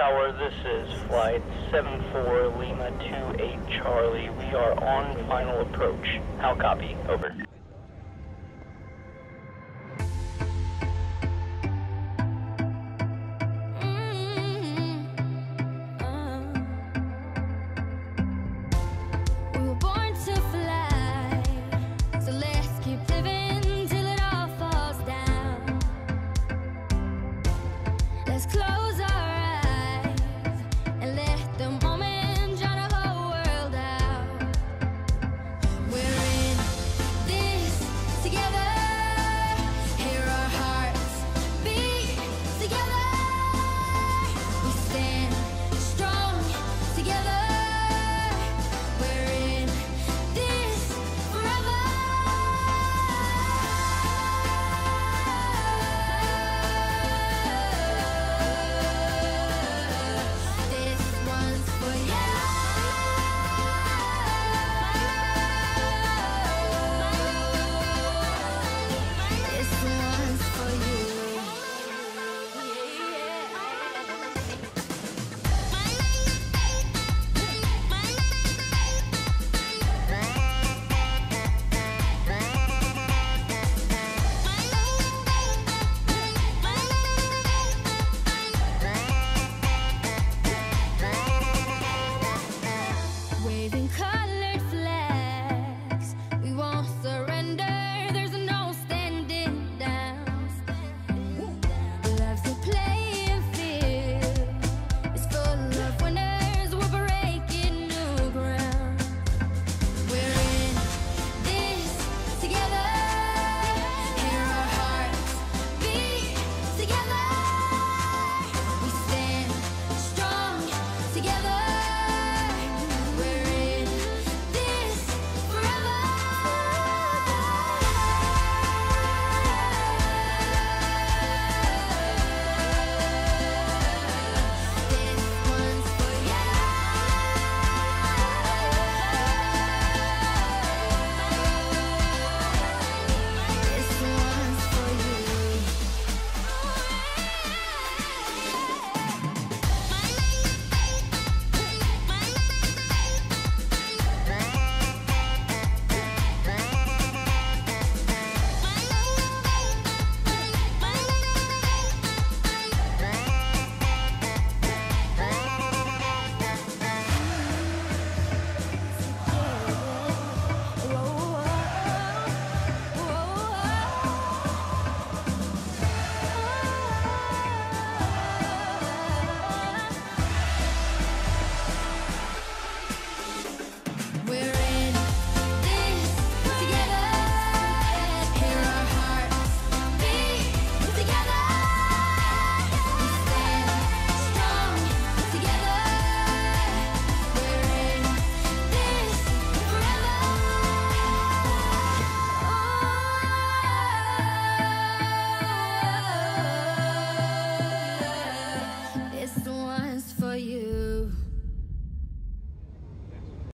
Tower, this is flight 74 Lima 28 Charlie. We are on final approach. How copy? Over.